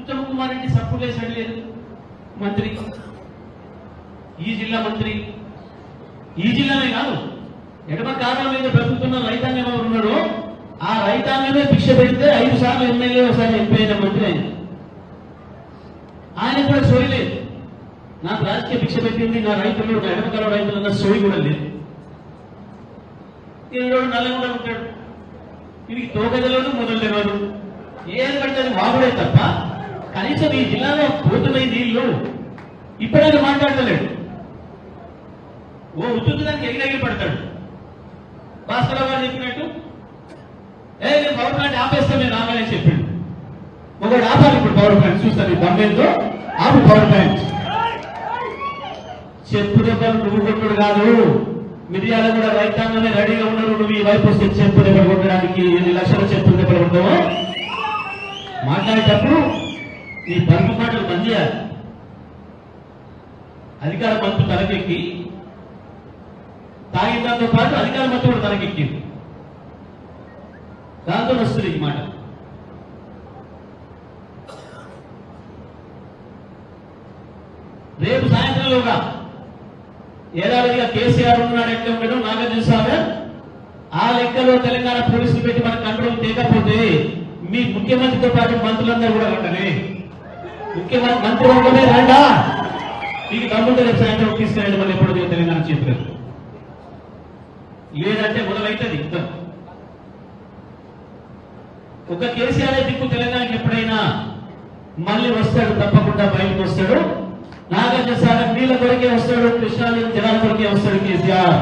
Uttam Kumar Reddy support చేశాడు లేదు. మంత్రి. ఈ జిల్లా మంత్రి. ఈ జిల్లానే కాదు. ఎడమ కారణం మీద బ్రతుకుతున్న రైతాంగం ఎవరు ఉన్నాడో ఆ రైతాంగమే భిక్ష పెడితే ఐదు సార్లు ఎమ్మెల్యే ఒకసారి ఎంపీ అయిన మంత్రి ఆయన. ఆయన కూడా సోయి లేదు. నాకు రాజకీయ భిక్ష పెట్టింది నా రైతులు నా ఎడమకాల రైతులు అన్న సోయి కూడా లేదు. ఈరోడు నల్లగొండ ఉంటాడు. వీడికి తోగదలోనూ మొదలు లేవాడు ఏం పడితే వాగుడే తప్ప కనీసం ఈ జిల్లాలో పోతున్నాయి నీళ్ళు ఇప్పుడైనా మాట్లాడతలేడు. ఓ ఉత్తుదానికి ఎగిరెగిరి పడతాడు? భాస్కరరావు గారు చెప్పినట్టు ఏ నేను పవర్ ప్లాంట్ ఆపేస్తే నేను ఆగాలని చెప్పిండు. ఒకటి ఆపాలి ఇప్పుడు పవర్ ప్లాంట్ చూస్తాను దమ్మేంతో ఆపు పవర్ ప్లాంట్. చెప్పు దెబ్బలు నువ్వు కొట్టుడు కాదు. మిరియాల కూడా రైతాంగమే రెడీగా ఉన్నారు. నువ్వు ఈ వైపు వస్తే చెప్పు దెబ్బలు కొట్టడానికి ఎన్ని లక్షల చెప్పు దెబ్బలు కొడతావో. మాట్లాడేటప్పుడు నీ పరుగు పాటలు పనిచేయాలి అధికార మంత్రి తలకెక్కి తాగిన దాంతో పాటు అధికార మంత్రి కూడా తలకెక్కింది దాంతో వస్తుంది ఈ మాట. రేపు సాయంత్రంలోగా ఏడాదిగా కేసీఆర్ ఉన్నాడు ఎక్కడ ఉండడం? నాగార్జున సాగర్ ఆ లెక్కలో తెలంగాణ పోలీసులు పెట్టి మన కంట్రోల్ చేయకపోతే మీ ముఖ్యమంత్రితో పాటు మంత్రులందరూ కూడా ఉండనే ముఖ్యమంత్రి మంత్రి ఉండమే రండా. మీకు తమ్ముడు రేపు సాయంత్రం తీసుకెళ్ళండి మళ్ళీ ఎప్పుడు దిగు తెలంగాణ చెప్పారు లేదంటే మొదలైతుంది యుద్ధం ఒక కేసీఆర్ దిక్కు తెలంగాణకి ఎప్పుడైనా మళ్ళీ వస్తాడు తప్పకుండా బయటకు వస్తాడు. నాగార్జున సాగర్ నీళ్ళ కొరకే వస్తాడు కృష్ణా నీళ్ళ జలాల కొరకే వస్తాడు కేసీఆర్.